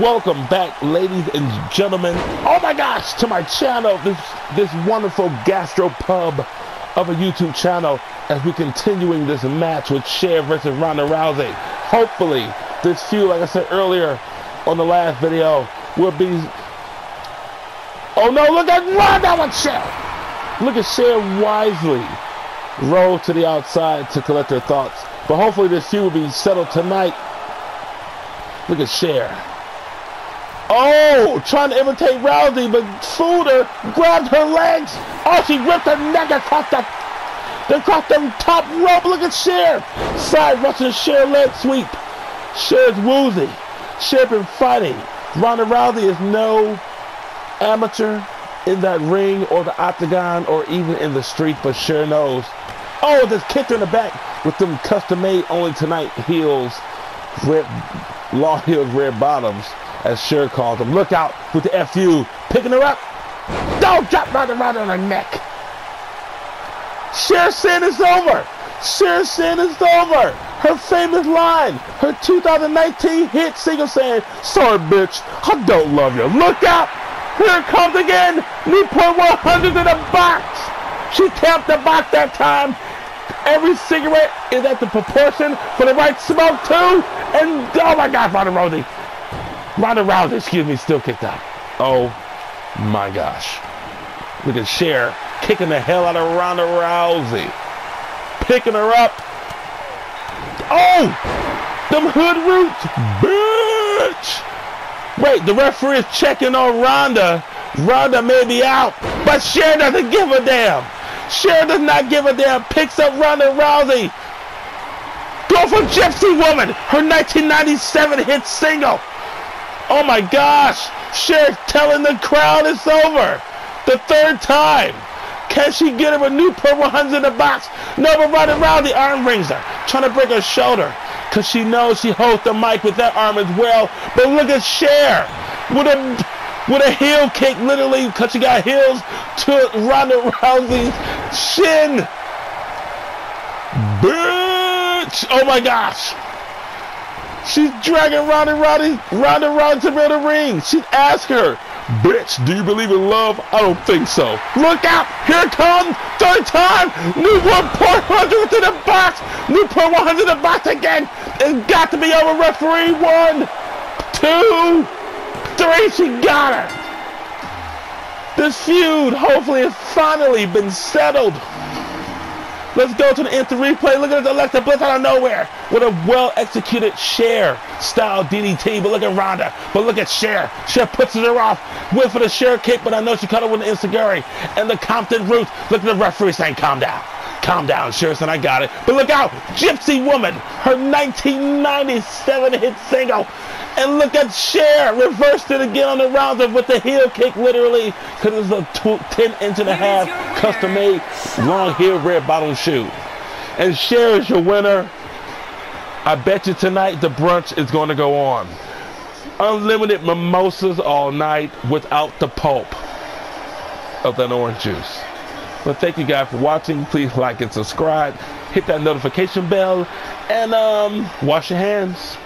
Welcome back, ladies and gentlemen. Oh my gosh, to my channel, this this wonderful gastropub of a YouTube channel as we're continuing this match with Cher versus Ronda Rousey. Hopefully, this feud, like I said earlier on the last video, will be. Oh no! Look at Ronda with Cher. Look at Cher wisely roll to the outside to collect her thoughts. But hopefully, this feud will be settled tonight. Look at Cher. Oh, trying to imitate Rousey, but her, grabbed her legs. Oh, she ripped her neck across the, across the top rope. Look at Cher. Side Russian Cher leg sweep. Cher's woozy. Cher been fighting. Ronda Rousey is no amateur in that ring or the octagon or even in the street, but Cher knows. Oh, kicked her in the back with them custom-made only tonight heels, red, long heels, red bottoms as Cher calls them. Look out with the FU. Picking her up. Don't drop Ronda Rousey on her neck. Cher sin is over. Cher sin is over. Her famous line, her 2019 hit single saying, Sorry, bitch, I don't love you. Look out. Here it comes again. Newport 100 in the box. She tapped the box that time. Every cigarette is at the proportion for the right smoke too. And oh my God, Ronda Rousey. Ronda Rousey, excuse me, still kicked out. Oh my gosh. Look at Cher kicking the hell out of Ronda Rousey. Picking her up. Oh! Them hood roots. Bitch! Wait, the referee is checking on Ronda. Ronda may be out, but Cher doesn't give a damn. Cher does not give a damn. Picks up Ronda Rousey. Go for Gypsy Woman, her 1997 hit single. Oh my gosh! Cher telling the crowd it's over. The third time. Can she get him a Newport hundred in the box? No, but Ronda Rousey arm rings her, trying to break her shoulder. Cause she knows she holds the mic with that arm as well. But look at Cher with a with a heel kick, literally, cause she got heels to Ronda Rousey's shin. Bitch! Oh my gosh! She's dragging Ronda Rousey, Ronda Rousey to the ring. She asked her, Bitch, do you believe in love? I don't think so. Look out! Here comes! Third time! Newport 100 to the box! Newport 100 to the box again! It's got to be over, referee! One, two, three! She got her! This feud, hopefully, has finally been settled. Let's go to the instant replay. Look at the Alexa Bliss out of nowhere with a well-executed Cher style DDT. But look at Ronda. But look at Cher. Cher puts her off. Went for the Cher kick, but I know she caught it with the Enzuigiri and the Compton Roots. Look at the referee saying, calm down. Calm down, Cher I got it. But look out. Gypsy Woman. Her 1997 hit single. And look at Cher. Reversed it again on the rounder with the heel kick, literally. Because it's a 10 inch and a half custom made long heel red bottom shoe. And Cher is your winner. I bet you tonight the brunch is going to go on. Unlimited mimosas all night without the pulp of that orange juice. But thank you guys for watching. Please like and subscribe. Hit that notification bell. And um, wash your hands.